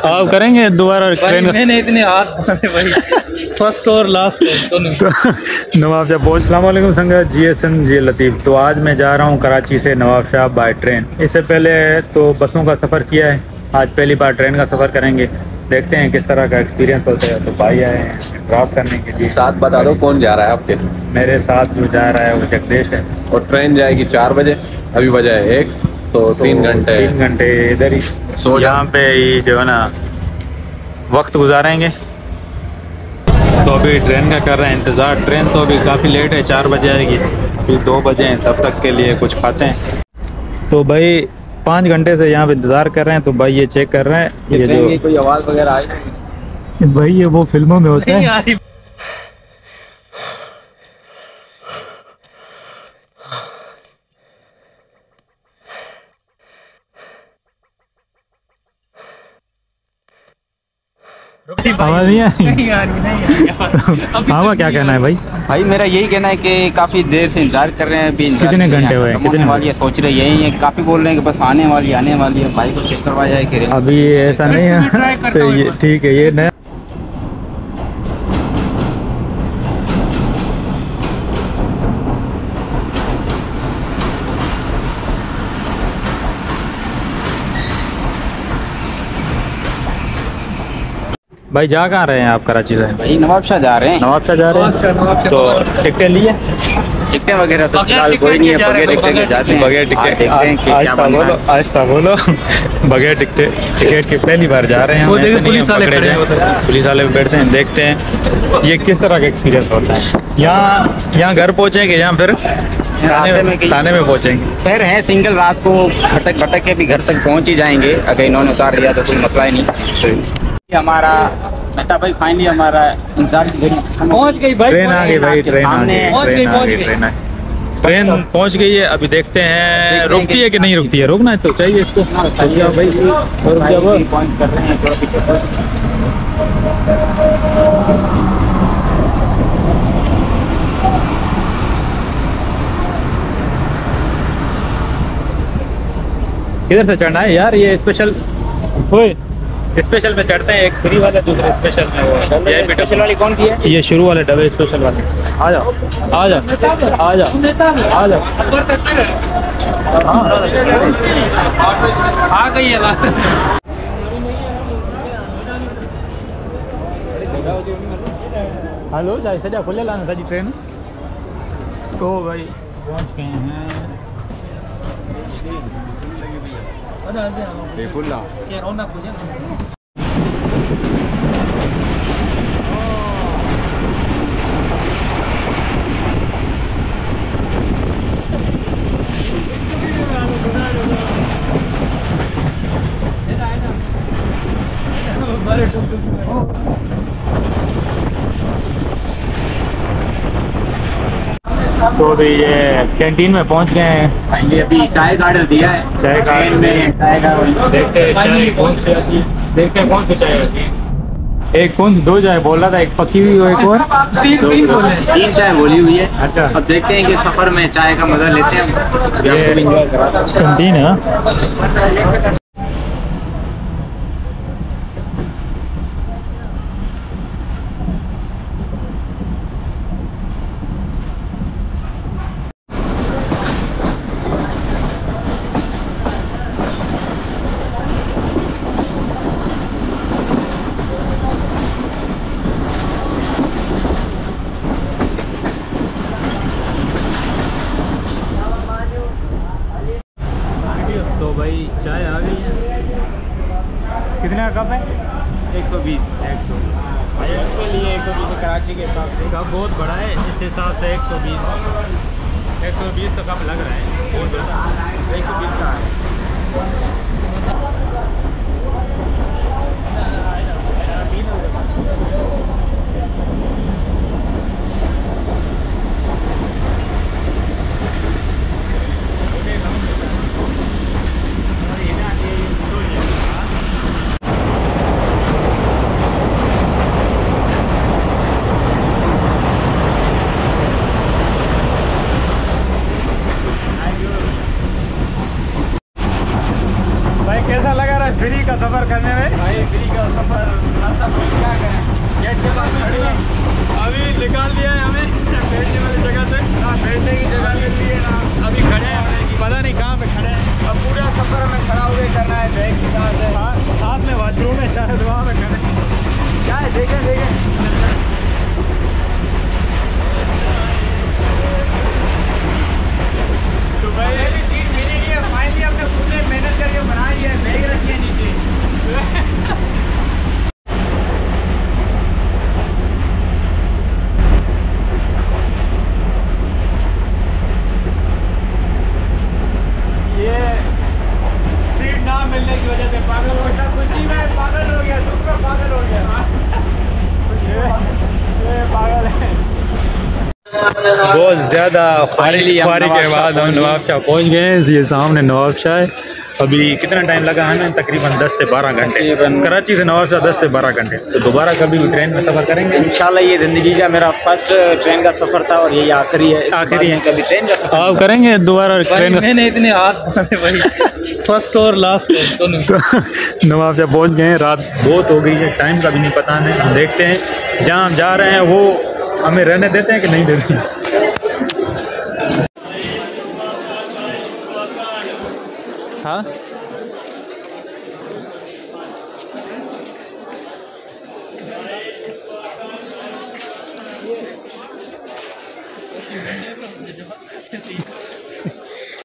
आप करेंगे दोबारा ट्रेन मैंने इतने हाथ भाई। फ़र्स्ट और लास्ट दोनों। नवाब शाह बहुत सलामकुम संगा जी एस एन जी लतीफ़। तो आज मैं जा रहा हूँ कराची से नवाब शाह बाय ट्रेन इससे पहले तो बसों का सफ़र किया है। आज पहली बार ट्रेन का सफ़र करेंगे। देखते हैं किस तरह का एक्सपीरियंस होता है। तो भाई आए हैं ड्रॉप करने के लिए। साथ बता दो कौन जा रहा है आपके? मेरे साथ जो जा रहा है वो जगदेश है। और ट्रेन जाएगी चार बजे। अभी बजा है एक। तो, तो तीन घंटे तीन घंटे इधर ही। सो यहाँ पे ही जो है ना वक्त गुजारेंगे। तो अभी ट्रेन का कर रहे हैं इंतज़ार। ट्रेन तो अभी काफ़ी लेट है चार बजे आएगी। फिर दो बजे हैं तब तक के लिए कुछ खाते हैं। तो भाई पाँच घंटे से यहाँ पे इंतज़ार कर रहे हैं तो भाई ये चेक कर रहे हैं ये की जो कोई आवाज़ वगैरह आई? भाई ये वो फ़िल्मों में होता है। आवाज़ नहीं आई हाँ क्या कहना है भाई? भाई मेरा यही कहना है कि काफ़ी देर से इंतज़ार कर रहे हैं अभी कितने घंटे हुए? कितने वाली है सोच रहे यही है। काफ़ी बोल रहे हैं कि बस आने वाली आने वाली है। भाई को चेक करवाया जाए कि अभी ऐसा नहीं है। तो ठीक है ये नया भाई जा कहाँ रहे हैं आप कराची से? भाई नवाब शाह जा रहे हैं। नवाब शाह जा रहे हैं? तो टिकटें लिए टिकटें वगैरह तो फ़िलहाल कोई नहीं है बगैर टिकटें के जाते हैं। बगैर आज टिकट देखते हैं कि क्या बन बोलो रहा है बोलो। बगैर टिकट टिकट के पहली बार जा रहे हैं वो देखो पुलिस वाले खड़े हैं पुलिस वाले भी बैठते हैं देखते हैं ये किस तरह का एक्सपीरियंस होता है। यहाँ यहाँ घर पहुँचेंगे यहाँ फिर थाने में में थाने में पहुँचेंगे। खैर है सिंगल रात को भटक भटक के भी घर तक पहुँच ही जाएँगे। अगर इन्होंने उतार दिया तो कोई मसला ही नहीं। हमारा मेहता भाई फाइनली हमारा इंतज़ार की घड़ी पहुँच गई भाई ट्रेन आ गई भाई ट्रेन आ गई पहुँच गई, ट्रेन पहुँच गई गई। ट्रेन। ट्रेन पहुँच गई है अभी देखते हैं रुकती है कि नहीं रुकती है? रुकना है तो चाहिए इसको। भाई रुक जाओ। पॉइंट कर रहे हैं किधर से चढ़ना है यार ये स्पेशल ओए। स्पेशल में चढ़ते हैं एक फ्री वाला दूसरे स्पेशल में वो VIP स्पेशल वाली कौन सी है? ये शुरू वाले डबे स्पेशल वाले। आ जाओ आ जाओ आ जाओ आ जाओ। आ गई है बात। हेलो जाए सजा खुले लाना था जी ट्रेन तो भाई पहुँच गए हैं। क्या रौनक हो जाए तो अभी ये कैंटीन में पहुँच गए हैं। ये अभी चाय का ऑर्डर दिया है। चाय का ट्रेन में चाय का देखते हैं चाय कौन सी आती है? देखते हैं कौन सी चाय आती है। एक कौन? दो चाय बोल रहा था एक पकी हुई और एक और। तीन तीन बोले। तीन चाय बोली हुई है। अच्छा। अब देखते हैं कि सफ़र में चाय का मज़ा लेते हैं। हैं। कैंटीन है हाँ? तो भाई चाय आ गई है कितने का कप है? एक सौ बीस। एक सौ लिए एक सौ बीस कराची के हिसाब से। कप बहुत बड़ा है इस हिसाब से एक सौ बीस। एक सौ बीस का कप लग रहा है? बहुत बड़ा। एक सौ बीस का है। भाई कैसा लगा रहा है फ्री का सफ़र करने में? भाई फ्री का सफ़र क्या करें? गेट के पास खड़ी अभी निकाल दिया है हमें। बैठने वाली जगह से। ना बैठने की जगह मिल रही है ना अभी खड़े हैं पता नहीं कहाँ पे खड़े हैं। अब पूरा सफ़र हमें खड़ा हुए करना है बैग के साथ हाँ, साथ में बाथरूम है शायद वहाँ पे खड़े क्या है देखें देखें। पहुँच गए। नवाब शाह पहुँच गए। हैं। ये सामने नवाब शाह। है अभी कितना टाइम लगा हमें? तकरीबन 10 से 12 घंटे। कराची से नवाब शाह 10 से 12 घंटे। तो दोबारा कभी भी ट्रेन में सफ़र करेंगे? इंशाल्लाह ये ज़िंदगी का मेरा फ़र्स्ट ट्रेन का सफ़र था और ये आखिरी है। आखिरी है। कभी ट्रेन का आप करेंगे दोबारा ट्रेन में मैंने इतने हाथ फ़र्स्ट और लास्ट दोनों। तो नवाब शाह पहुँच गए हैं। रात बहुत हो गई है। टाइम का भी नहीं पता नहीं हम देखते हैं। जहाँ हम जा रहे हैं वो हमें रहने देते हैं कि नहीं देते हैं? हाँ?